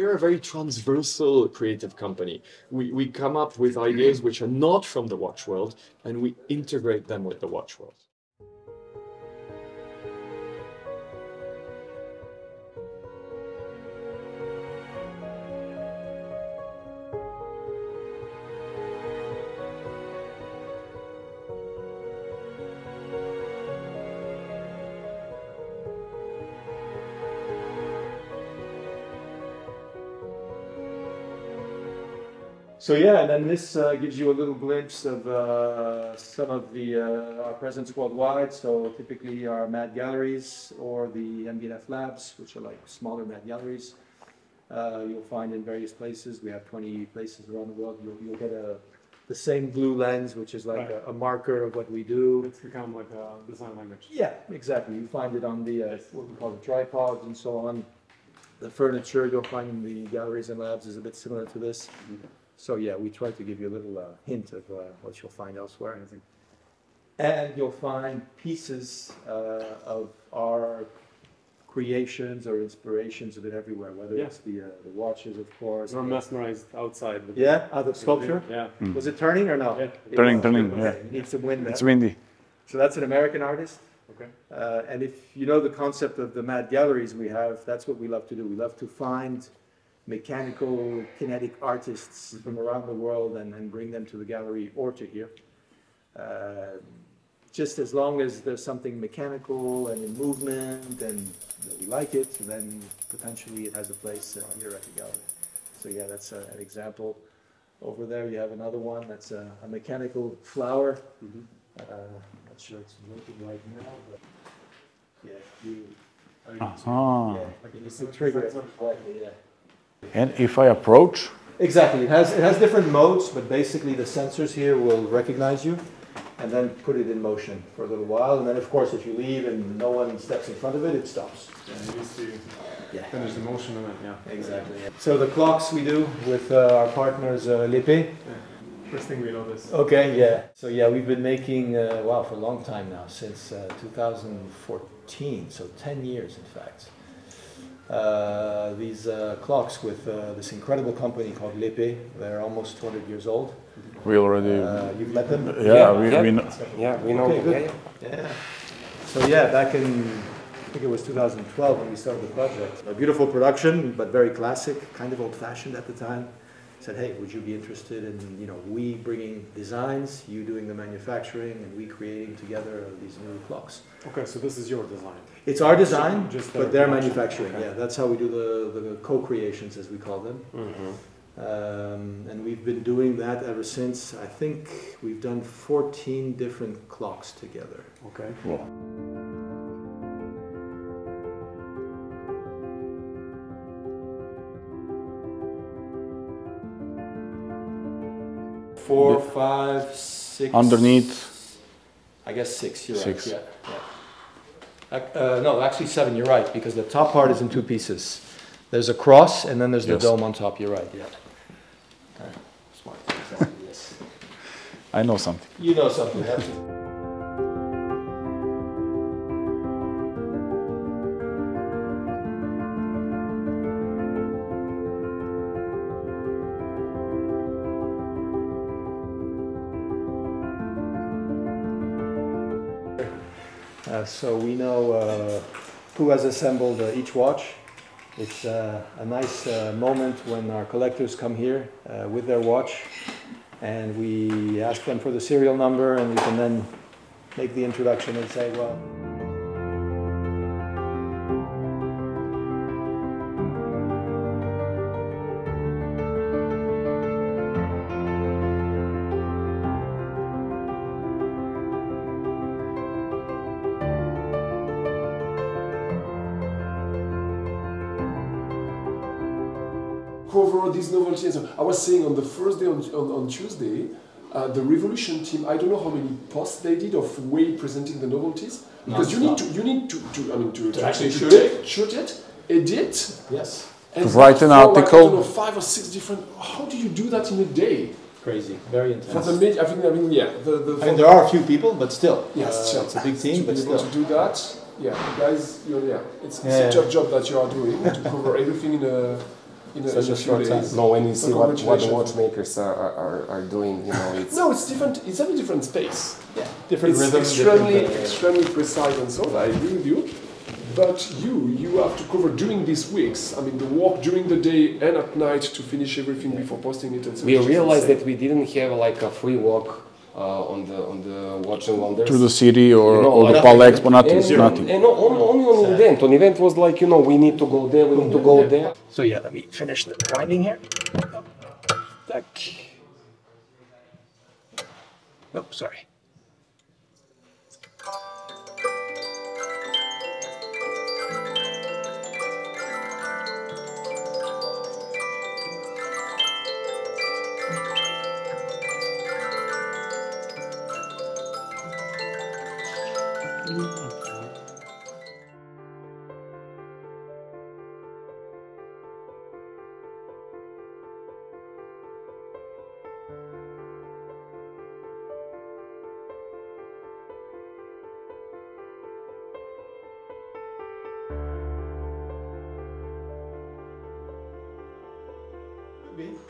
We're a very transversal creative company. We, we come up with ideas which are not from the watch world and we integrate them with the watch world. So yeah, and then this uh, gives you a little glimpse of uh, some of the uh, our presence worldwide. So typically our Mad Galleries or the MB&F Labs, which are like smaller Mad Galleries. Uh, you'll find in various places. We have 20 places around the world. You'll, you'll get a the same blue lens, which is like Right. a, a marker of what we do. It's become like a design language. Yeah, exactly. You find it on the uh, what we call the tripods and so on. The furniture you'll find in the galleries and labs is a bit similar to this. So yeah, we try to give you a little uh, hint of uh, what you'll find elsewhere. And you'll find pieces uh, of our creations or inspirations a bit everywhere, whether Yeah. it's the, uh, the watches, of course. We're mesmerized outside. With Yeah, out of sculpture. Yeah. Was it turning or no? Yeah. Turning, was. turning, Okay, yeah. it Needs some wind there. It's windy. So that's an American artist. Okay. Uh, and if you know the concept of the mad galleries we have, that's what we love to do. We love to find mechanical, kinetic artists from around the world and, and bring them to the gallery or to here. Uh, just as long as there's something mechanical and in movement and that we like it, then potentially it has a place uh, here at the gallery. So yeah, that's uh, an example. Over there you have another one that's a, a mechanical flower. Uh, I'm not sure it's working right now, but yeah, you, Ah. yeah, you can trigger it. Yeah. And if I approach, Exactly. It has it has different modes, but basically the sensors here will recognize you and then put it in motion for a little while. And then, of course, if you leave and no one steps in front of it, it stops. Yeah, you used to Yeah. finish the motion of it. Yeah. Exactly. So the clocks we do with uh, our partners uh, L'Épée. First thing we noticed. Okay, yeah. So yeah, we've been making uh, wow for a long time now, since uh, 2014. So 10 years, in fact. Uh, these uh, clocks with uh, this incredible company called L'Épée. They're almost 200 years old. we already. Uh, you've met them? yeah, we, yeah. we know. Yeah, we know. Okay, good. yeah, yeah. Yeah. So yeah, back in I think it was 2012 when we started the project. A beautiful production, but very classic, kind of old-fashioned at the time. Said, hey, would you be interested in you know we bringing designs, you doing the manufacturing, and we creating together these new clocks? Okay, so this is your design. It's our design, Just but they're manufacturing. Okay. Yeah, that's how we do the, the co-creations, as we call them. Mhm. Um, and we've been doing that ever since. I think we've done 14 different clocks together. Okay. Wow. Four, The- five, six. Underneath, I guess six. You're Six. right. Yeah. yeah. Uh, no, actually seven. You're right because the top part is in two pieces. There's a cross and then there's the Yes. dome on top. You're right. Yeah. Okay. Smart. Exactly, yes. I know something. You know something. So we know uh, who has assembled uh, each watch. It's uh, a nice uh, moment when our collectors come here uh, with their watch and we ask them for the serial number and we can then make the introduction and say, well, cover all these novelties. I was saying on the first day on, on, on Tuesday, uh, the Revolution team. I don't know how many posts they did of way presenting the novelties because you need to you need to, to I mean to, To actually to shoot it? shoot it, edit, yes, and write an for like, I article. don't know, five or six different. How do you do that in a day? crazy, very For intense. the media, I think I mean yeah, the, the I mean, there are a few people, but still, Yes, uh, still. it's a big to team, be but able still. to do that, yeah, guys, you're, yeah, it's, it's Yeah. a tough job that you are doing to cover everything in a in a, Such in a a few short time. days. No, when you So see what, what the watchmakers are, are, are, are doing, you know, it's No, it's different. It's a very different space. Different it's rhythm, extremely, different, uh, extremely precise and so on. I agree with you. But you, you have to cover during these weeks. I mean, the walk during the day and at night to finish everything before posting it. And so we realized that we didn't have like a free walk Uh, on the on the Watch and Wonders. Through the city or, You know, or the uh, like- Palexpo, nothing. and, nothing. And only, only on event. On event was like, you know, we need to go there, we need to go there. So yeah, let me finish the winding here. Oh, Tack. Oh, sorry.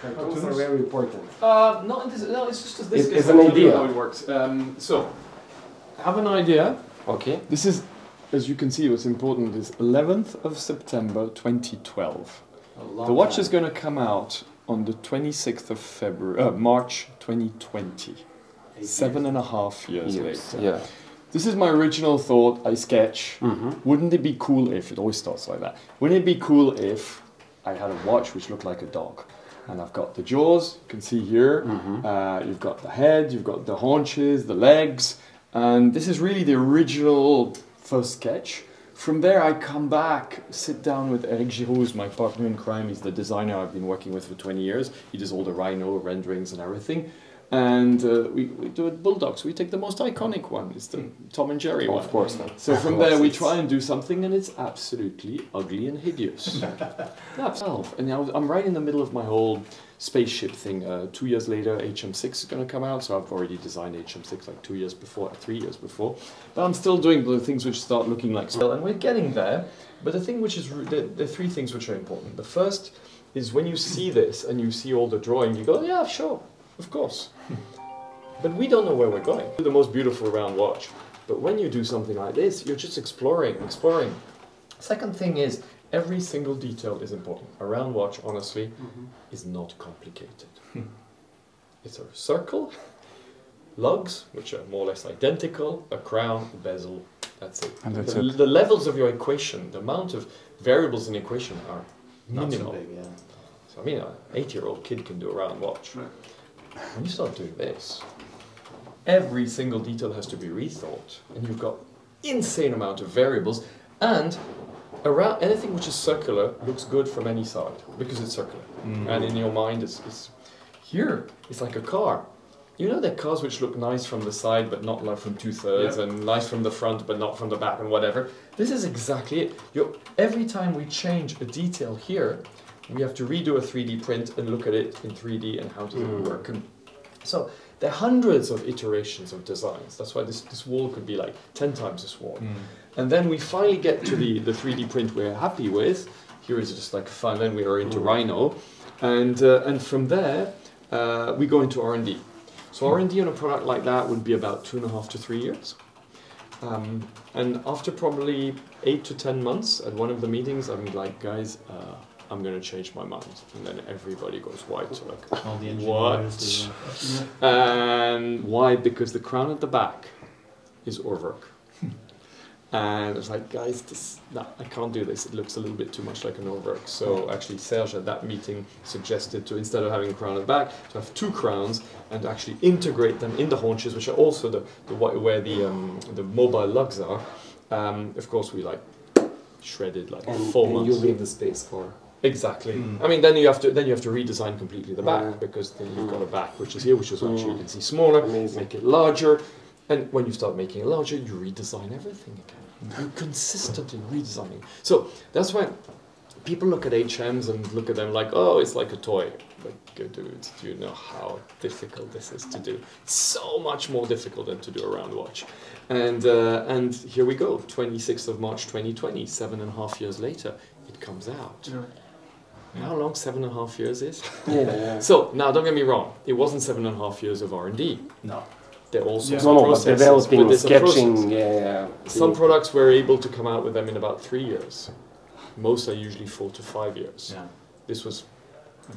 Cartoons are very important. Uh, no, this, no, it's just this. It- is it's an I'll tell you idea. How it works. Um, so, I have an idea. Okay. This is, as you can see, what's important is 11th of September 2012. The watch is going to come out on the 26th of February, uh, March 2020. Seven and a half years, Years. later. Yeah. This is my original thought. I sketch. Mm-hmm. Wouldn't it be cool if it always starts like that? Wouldn't it be cool if I had a watch which looked like a dog? And I've got the jaws, you can see here. Uh, you've got the head, you've got the haunches, the legs, and this is really the original first sketch. From there, I come back, sit down with Eric Giroud, who's my partner in crime. He's the designer I've been working with for 20 years. He does all the Rhino renderings and everything. And uh, we, we do it bulldogs. We take the most iconic one. It's the Tom and Jerry one. Of course not. So from there, we try and do something, and it's absolutely ugly and hideous. And now I'm right in the middle of my whole spaceship thing. Uh, two years later, HM6 is going to come out, so I've already designed HM6 like two years before, three years before. But I'm still doing the things which start looking like still, and we're getting there. But the thing which is the, the three things which are important. The first is when you see this and you see all the drawing, you go, yeah, sure, of course. But we don't know where we're going. The most beautiful round watch. But when you do something like this, you're just exploring, exploring. Second thing is, every single detail is important. A round watch, honestly, mm-hmm. is not complicated. it's a circle, lugs, which are more or less identical, a crown, a bezel, that's it. And that's the, it. the levels of your equation, the amount of variables in the equation are Not so minimal. big, yeah. So I mean, an eight-year-old kid can do a round watch. When you start doing this, every single detail has to be rethought, and you've got insane amount of variables, and around anything which is circular looks good from any side because it's circular, mm. and in your mind, it's, it's here. It's like a car. You know, there are cars which look nice from the side, but not like from two thirds, and nice from the front, but not from the back, and whatever. This is exactly it. You're, every time we change a detail here, we have to redo a 3D print and look at it in 3D and how does it work. And so there are hundreds of iterations of designs. That's why this, this wall could be like 10 times this wall. And then we finally get to the, the 3D print we're happy with. Here is just like fun, then we are into Rhino. And, uh, and from there, uh, we go into R&D. So R&D on a product like that would be about two and a half to three years. Um, and after probably eight to ten months at one of the meetings, I'm like, guys, uh, I'm going to change my mind. And then everybody goes white. So like, All the what? And why? Because the crown at the back is Orvok. and it's like, guys, this, no, I can't do this. It looks a little bit too much like an Orvok. So actually, Serge at that meeting suggested to instead of having a crown at the back, to have two crowns and to actually integrate them in the haunches, which are also the, the where the um, the mobile lugs are. Um, of course, we like shredded like And, four and months. you leave the space for. Exactly. Hmm. I mean, then you have to then you have to redesign completely the back Yeah. because then you've got a hmm. back which is here, which is actually you hmm. can see smaller. Amazing. Make it larger, and when you start making it larger, you redesign everything again. You're consistently redesigning. So that's why people look at HMs and look at them like, oh, it's like a toy. But good dudes, do you know how difficult this is to do? So much more difficult than to do a round watch. And uh, and here we go, 26th of March 2020, seven and a half years later, it comes out. You know how long seven and a half years is? Yeah, yeah. So now, don't get me wrong. It wasn't seven and a half years of R and D. No. There are also Yeah. some No, no, but processes, developing, but there's a sketching, yeah, yeah. Some products we're able to come out with them in about three years. Most are usually four to five years. Yeah. This was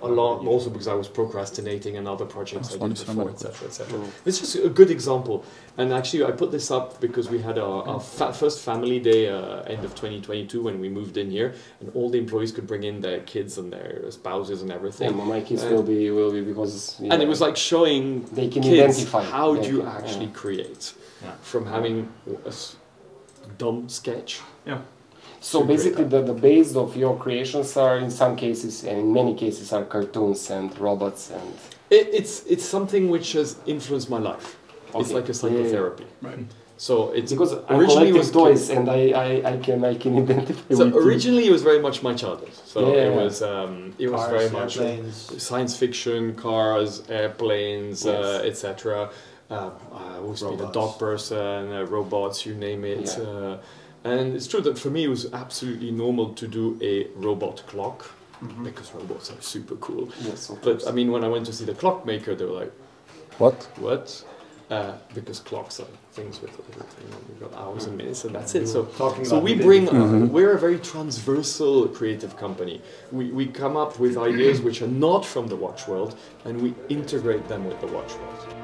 a lot also because I was procrastinating and other projects I That's did before, etc., etc. Mm. It's just a good example. And actually, I put this up because we had our, our fa- first family day uh, end of 2022 when we moved in here, and all the employees could bring in their kids and their spouses and Yeah, everything. my kids Uh, will be will be because yeah, And it was like showing they can kids identify. how They do you can- actually yeah. create Yeah. from having a s- dumb sketch. So to basically, the, the base of your creations are in some cases, and in many cases, are cartoons and robots and. It, it's it's something which has influenced my life. It's like a Yeah, yeah, yeah. psychotherapy. Right. So it's Because originally collected was toys, and I, I, I can I can identify. So with it. originally it was very much my childhood. So Yeah. it was um, it was very much airplanes. science fiction, cars, airplanes, uh, etc. Uh, I always be the Robots. dog person, uh, robots, you name it. Yeah. Uh, and it's true that for me it was absolutely normal to do a robot clock because robots are super cool. Yes, But. I mean, when I went to see the clockmaker, they were like, What? "What?" Uh, because clocks are things with you know, we've got hours and minutes, and that's it. So Talking so about we the bring, day before. we're a very transversal creative company. We, we come up with ideas which are not from the watch world and we integrate them with the watch world.